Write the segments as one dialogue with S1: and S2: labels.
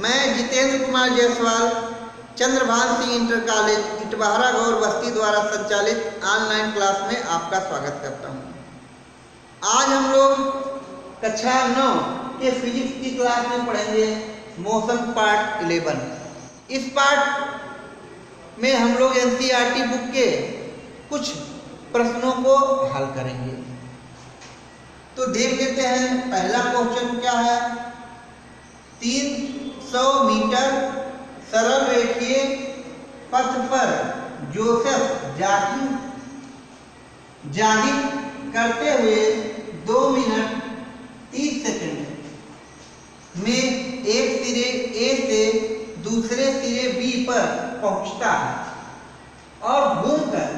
S1: मैं Jitendra Kumar Jaiswal, Chandrabhan Singh inter college Itwahra Gaur Basti द्वारा संचालित ऑनलाइन क्लास में आपका स्वागत करता हूँ। आज हम लोग कक्षा नौ के फिजिक्स की क्लास में पढ़ेंगे मोशन पार्ट 11 इस पार्ट में हम लोग एन बुक के कुछ प्रश्नों को हल करेंगे। तो देख लेते हैं, पहला क्वेश्चन क्या है? तीन सौ मीटर सरल रेखीय पथ पर जोसेफ जॉगिंग जॉगिंग करते हुए दो मिनट तीस सेकंड में एक सिरे ए से दूसरे सिरे बी पर पहुँचता है और घूमकर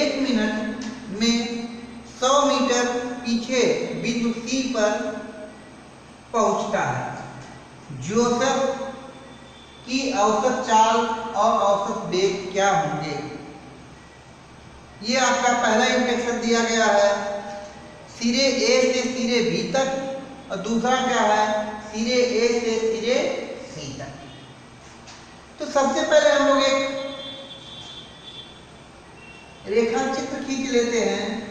S1: एक मिनट में 100 मीटर पीछे बिंदु सी पर पहुँचता है। जोसेफ की औसत चाल और औसत वेग क्या होंगे? ये आपका पहला इंफेक्शन दिया गया है। सिरे ए से सिरे बी तक और दूसरा क्या है? सिरे ए से सिरे सी तक। तो सबसे पहले हम लोग एक रेखा चित्र खींच लेते हैं।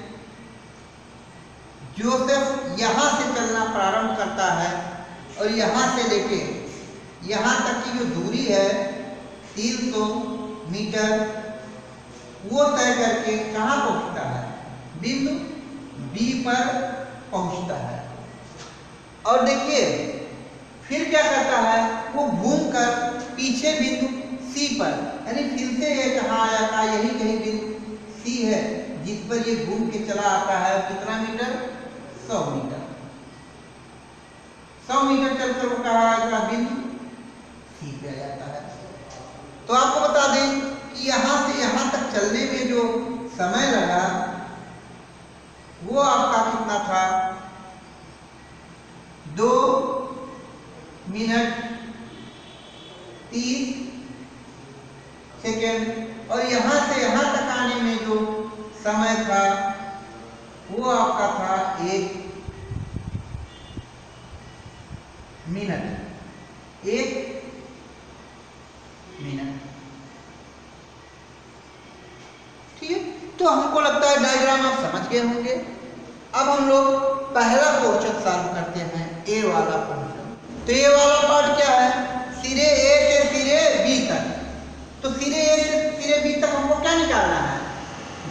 S1: जोसेफ यहाँ से चलना प्रारंभ करता है और यहाँ से लेके, यहाँ तक की जो दूरी है 300 मीटर, वो तय करके कहाँ पहुँचता है? बिंदु बी पर पहुँचता है। और देखिए, फिर क्या करता है? वो घूमकर पीछे बिंदु सी पर, यानी फिर से ये कहा आया था? यही कहीं बिंदु सी है, जिस पर ये घूम के चला आता है, कितना मीटर? सौ मीटर। सौ मीटर चलकर वो कहा आएगा बिंदु सी पे जाता है। तो आपको बता दें कि यहाँ से यहाँ तक चलने में जो समय लगा, वो आपका कितना था? दो मिनट तीस सेकेंड। और यहाँ से यहाँ तक आने में जो समय था, वो आपका था एक मिनट। एक मिनट। ठीक है? तो हमको लगता है डायग्राम आप समझ गए होंगे। अब हम लोग पहला क्वेश्चन सॉल्व करते हैं ए वाला क्वेश्चन तो ए वाला पार्ट क्या है? सिरे ए से सिरे बी तक। तो सिरे ए से सिरे बी तक हमको क्या निकालना है?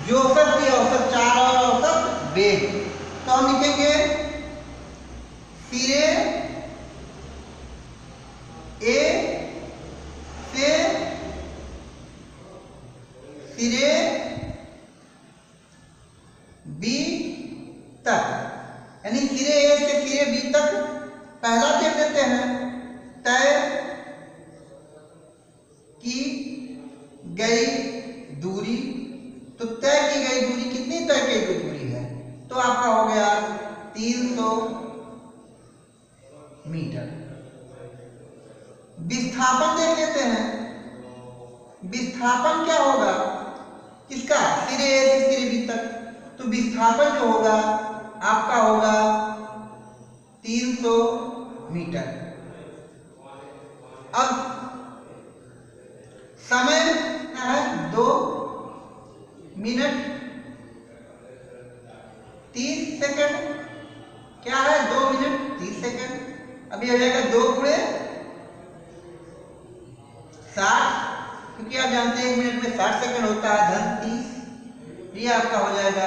S1: जो औसत भी औसत, चार और औसत बे तो हम लिखेंगे सिरे ए से सिरे बी तक। यानी सिरे ए से सिरे बी तक पहला देख देते हैं। तय की गई दूरी। तो तय की गई दूरी कितनी तय की गई दूरी है? तो आपका हो गया 300 मीटर। विस्थापन देख लेते हैं। विस्थापन क्या होगा? किसका? सिरे ए से सिरे बी तक तो विस्थापन जो होगा, आपका होगा 300 मीटर। अब समय है? दो मिनट तीस सेकंड। क्या है? दो मिनट तीस सेकंड। अभी आ जाएगा दो गुड़े साठ क्योंकि आप जानते हैं एक मिनट में साठ सेकंड होता है धन तीस ये आपका हो जाएगा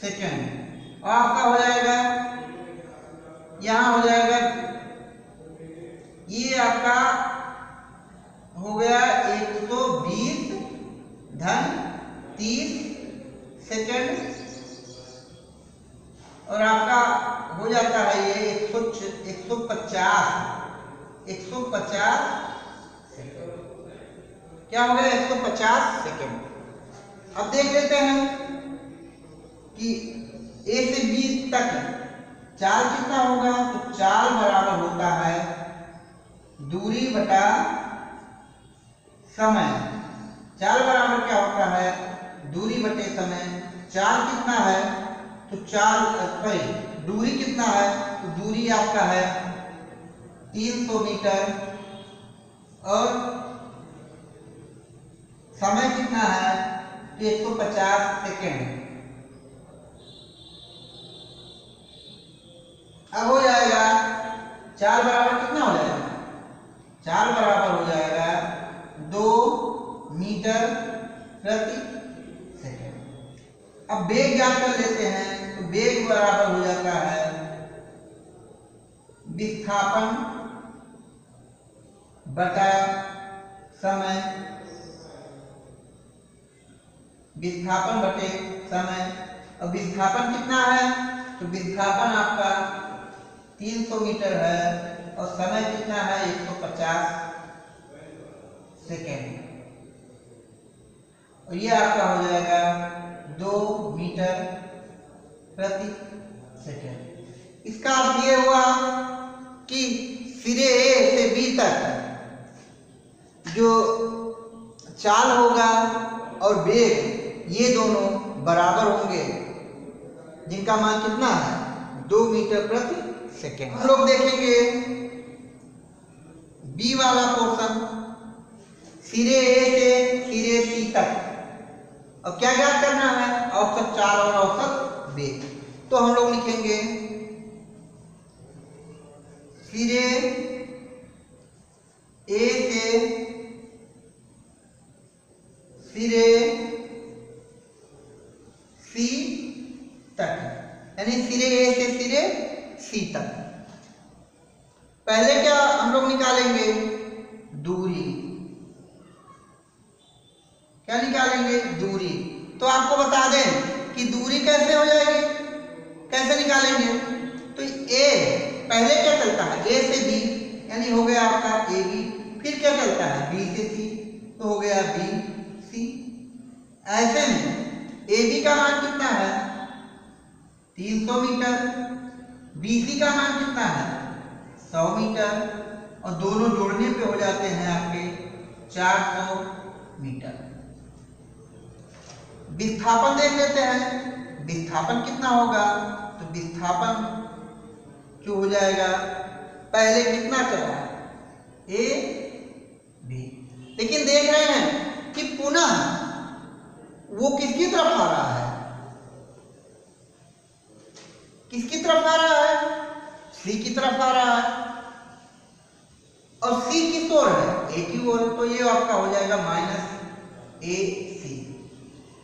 S1: सेकंड और आपका हो जाएगा। यहाँ हो जाएगा। ये आपका हो गया 120 धन 30 सेकंड। और आपका हो जाता है ये 100 150 150 क्या हो गया? 150 सेकंड। अब देख लेते हैं कि ए से बी तक चाल कितना होगा? तो चाल बराबर होता है दूरी बटा समय। चाल बराबर क्या होता है? दूरी बटे समय। चाल कितना है? तो चाल, सॉरी, दूरी कितना है? तो दूरी आपका है 300 मीटर। और समय कितना है? तो 150 सेकेंड। अब हो जाएगा चार बराबर कितना हो जाएगा? चार बराबर हो जाएगा दो मीटर प्रति सेकेंड। अब वेग ज्ञात कर लेते हैं तो वेग बराबर हो जाता है विस्थापन बटा समय विस्थापन बटे समय। और विस्थापन कितना है? तो विस्थापन आपका 300 मीटर है और समय कितना है? 150 सेकेंड। और ये आपका हो जाएगा दो मीटर प्रति सेकेंड। इसका अर्थ ये हुआ कि सिरे ए से बी तक जो चाल होगा और वेग, ये दोनों बराबर होंगे। जिनका मान कितना है? दो मीटर प्रति सेकेंड। हम लोग देखेंगे बी वाला पोर्शन सिरे ए से सिरे सी तक। अब क्या ज्ञात करना है? औसत चार और औसत बे तो हम लोग लिखेंगे, सिरे ए से सिरे सी तक। यानी सिरे ए से सिरे सी तक। पहले क्या हम लोग निकालेंगे? दूरी। क्या निकालेंगे? दूरी। तो आपको बता दें कि दूरी कैसे हो जाएगी? कैसे निकालेंगे? तो ए पहले क्या चलता है? ए से बी यानी हो गया आपका ए बी फिर क्या चलता है? बी से सी तो हो गया बी सी ऐसे में ए बी का मान कितना है? 300 मीटर। बी सी का मान कितना है? 100 मीटर। और दोनों जोड़ने पे हो जाते हैं आपके 400 मीटर। विस्थापन देख लेते हैं। विस्थापन कितना होगा? तो विस्थापन जो हो जाएगा? पहले कितना चला? A, B. लेकिन देख रहे हैं कि पुनः वो किसकी तरफ़ आ रहा है? किसकी तरफ़ आ रहा है? सी की तरफ़ आ रहा है। और सी किस ओर है? ए की ओर। तो ये आपका हो जाएगा माइनस ए सी।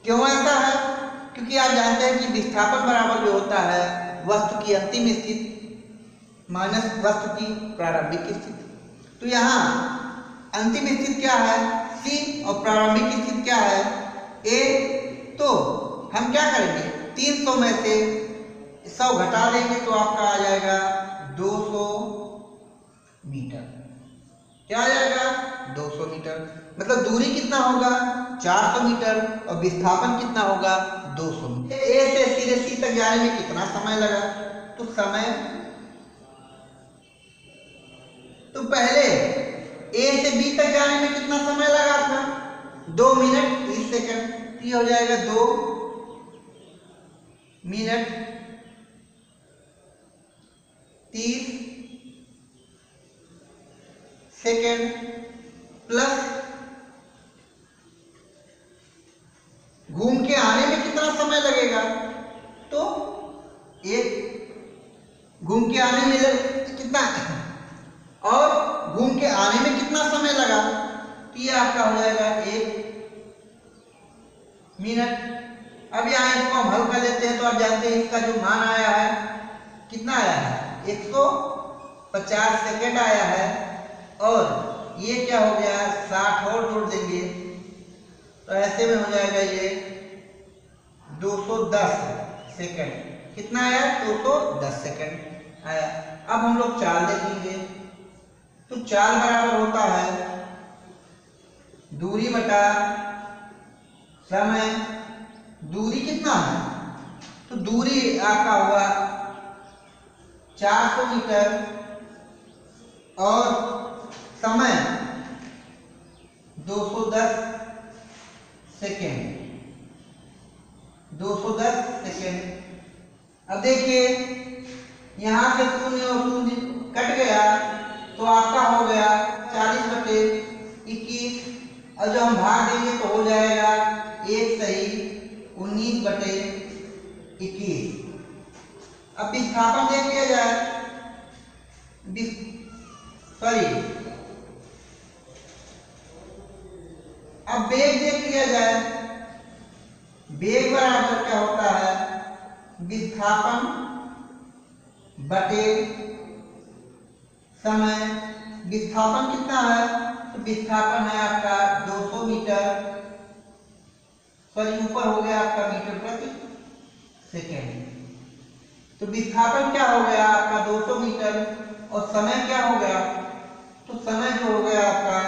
S1: क्यों ऐसा है? क्योंकि आप जानते हैं कि विस्थापन बराबर जो होता है, वस्तु की अंतिम स्थिति माइनस वस्तु की प्रारंभिक स्थिति। तो यहाँ अंतिम स्थिति क्या है? सी और प्रारंभिक स्थिति क्या है? ए। तो हम क्या करेंगे? 300 में से 100 घटा देंगे तो आपका आ जाएगा 200 मीटर। क्या आ जाएगा? 200 मीटर। मतलब दूरी कितना होगा? 400 मीटर और विस्थापन कितना होगा? 200 मीटर। ए से सीधे सी तक जाने में कितना समय लगा? तो समय। तो पहले ए से बी तक जाने में कितना समय लगा था? दो मिनट। तीस सेकंड। हो जाएगा दो मिनट तीस सेकंड प्लस घूम के आने में कितना समय लगेगा? तो एक, घूम के आने में लग- कितना, और घूम के आने में कितना समय लगा? तो ये आपका हो जाएगा एक मिनट। अब यहाँ इसको हम हल कर लेते हैं तो आप जानते हैं इसका जो मान आया है, कितना आया है? 150 सेकेंड आया है। और ये क्या हो गया? 60 और जोड़ देंगे। तो ऐसे में हो जाएगा ये 210 सेकेंड। कितना आया? 210 सेकेंड आया। अब हम लोग चाल देखेंगे। तो चाल बराबर होता है दूरी बटा समय। दूरी कितना है? तो दूरी आपका हुआ 400 मीटर और समय 210 सेकेंड। 210 सेकेंड। अब देखिए, यहाँ से शून्य और शून्य कट गया तो आपका हो गया चालीस बटे इक्कीस। और जब हम भाग देंगे तो हो जाएगा एक सही उन्नीस बटे इक्कीस। अब विस्थापन देख लिया जाए। सॉरी अब वेग देख लिया जाए। वेग बराबर क्या होता है? विस्थापन बटे समय। विस्थापन कितना है? तो विस्थापन है आपका 200 मीटर। सॉरी, ऊपर हो गया आपका मीटर प्रति सेकेंड। तो विस्थापन क्या हो गया? आपका 200 मीटर। और समय क्या हो गया? तो समय जो हो गया आपका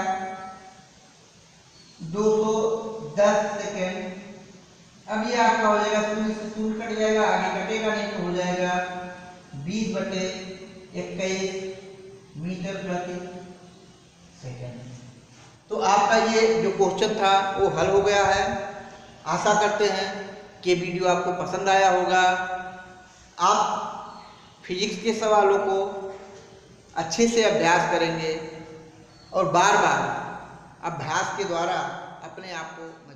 S1: 210 सेकेंड। अब ये आपका हो जाएगा शून्य से शून्य कट जाएगा, आगे कटेगा नहीं तो हो जाएगा। 20 बटे इक्कीस मीटर प्रति सेकेंड। तो आपका ये जो क्वेश्चन था, वो हल हो गया है। आशा करते हैं कि वीडियो आपको पसंद आया होगा। आप फिजिक्स के सवालों को अच्छे से अभ्यास करेंगे और बार बार अभ्यास के द्वारा अपने आप को